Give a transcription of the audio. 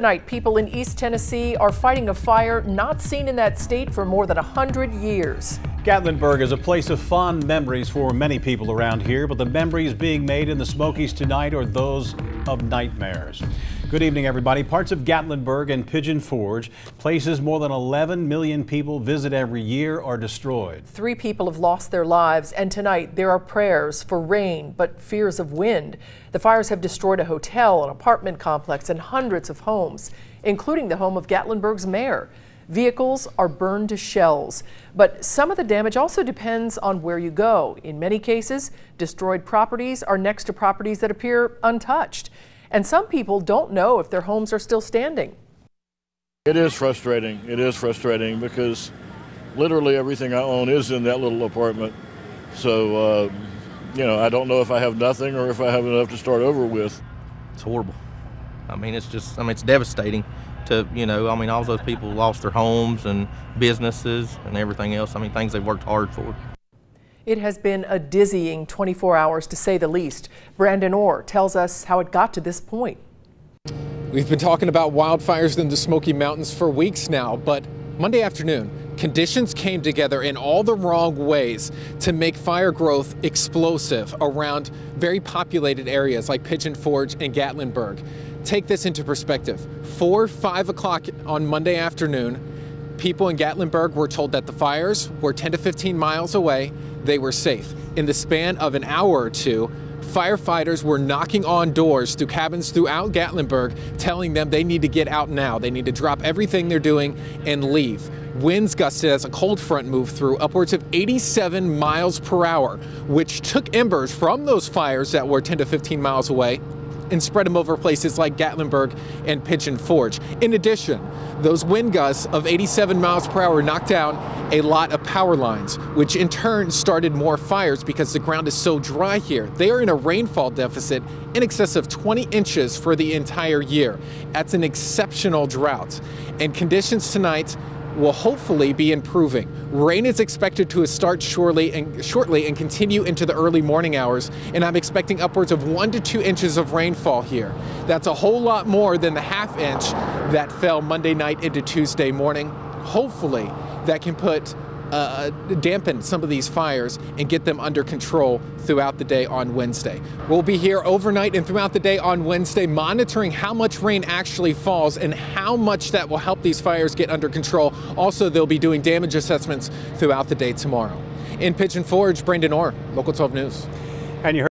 Tonight, people in East Tennessee are fighting a fire not seen in that state for more than 100 years. Gatlinburg is a place of fond memories for many people around here, but the memories being made in the Smokies tonight are those of nightmares. Good evening, everybody. Parts of Gatlinburg and Pigeon Forge, places more than 11 million people visit every year, are destroyed. Three people have lost their lives, and tonight there are prayers for rain, but fears of wind. The fires have destroyed a hotel, an apartment complex, and hundreds of homes, including the home of Gatlinburg's mayor. Vehicles are burned to shells, but some of the damage also depends on where you go. In many cases, destroyed properties are next to properties that appear untouched and some people don't know if their homes are still standing. It is frustrating. It is frustrating because literally everything I own is in that little apartment. So, uh, you know, I don't know if I have nothing or if I have enough to start over with. It's horrible. I mean, it's just, I mean, it's devastating to, you know, I mean, all those people lost their homes and businesses and everything else. I mean, things they've worked hard for. It has been a dizzying 24 hours to say the least. Brandon Orr tells us how it got to this point. We've been talking about wildfires in the Smoky Mountains for weeks now, but Monday afternoon, conditions came together in all the wrong ways to make fire growth explosive around very populated areas like Pigeon Forge and Gatlinburg. Take this into perspective. 4, 5 o'clock on Monday afternoon, people in Gatlinburg were told that the fires were 10 to 15 miles away they were safe. In the span of an hour or two, firefighters were knocking on doors to cabins throughout Gatlinburg, telling them they need to get out now. They need to drop everything they're doing and leave. Winds gusted as a cold front moved through upwards of 87 miles per hour, which took embers from those fires that were 10 to 15 miles away and spread them over places like Gatlinburg and Pigeon Forge. In addition, those wind gusts of 87 miles per hour knocked down a lot of power lines, which in turn started more fires because the ground is so dry here. They are in a rainfall deficit in excess of 20 inches for the entire year. That's an exceptional drought. And conditions tonight will hopefully be improving. Rain is expected to start shortly and shortly and continue into the early morning hours, and I'm expecting upwards of one to two inches of rainfall here. That's a whole lot more than the half inch that fell Monday night into Tuesday morning. Hopefully, that can put uh, dampen some of these fires and get them under control throughout the day on Wednesday. We'll be here overnight and throughout the day on Wednesday monitoring how much rain actually falls and how much that will help these fires get under control. Also, they'll be doing damage assessments throughout the day tomorrow. In Pigeon Forge, Brandon Orr, Local 12 News. And you